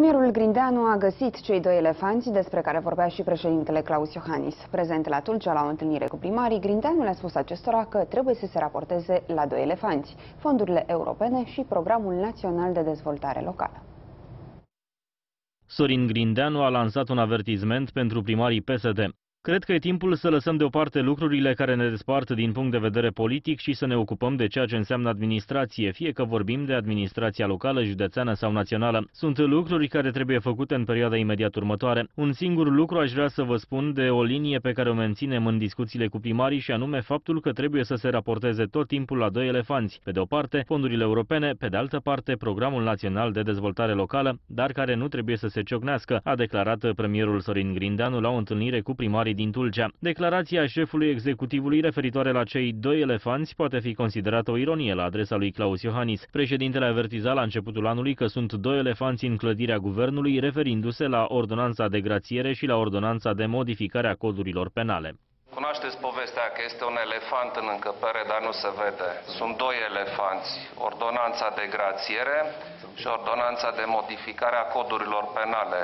Premierul Grindeanu a găsit cei doi elefanți despre care vorbea și președintele Claus Iohannis. Prezent la Tulcea la o întâlnire cu primarii, Grindeanu le-a spus acestora că trebuie să se raporteze la doi elefanți, fondurile europene și Programul Național de Dezvoltare Locală. Sorin Grindeanu a lansat un avertizment pentru primarii PSD. Cred că e timpul să lăsăm deoparte lucrurile care ne despart din punct de vedere politic și să ne ocupăm de ceea ce înseamnă administrație, fie că vorbim de administrația locală, județeană sau națională. Sunt lucruri care trebuie făcute în perioada imediat următoare. Un singur lucru aș vrea să vă spun de o linie pe care o menținem în discuțiile cu primarii și anume faptul că trebuie să se raporteze tot timpul la doi elefanți. Pe de o parte, fondurile europene, pe de altă parte, Programul Național de Dezvoltare Locală, dar care nu trebuie să se ciocnească, a declarat premierul Sorin Grindeanu la o întâlnire cu primarii primarii din Tulcea. Declarația șefului executivului referitoare la cei doi elefanți poate fi considerată o ironie la adresa lui Claus Iohannis. Președintele avertiza la începutul anului că sunt doi elefanți în clădirea guvernului, referindu-se la ordonanța de grațiere și la ordonanța de modificare a codurilor penale. Cunoașteți povestea că este un elefant în încăpere, dar nu se vede. Sunt doi elefanți, ordonanța de grațiere și ordonanța de modificare a codurilor penale.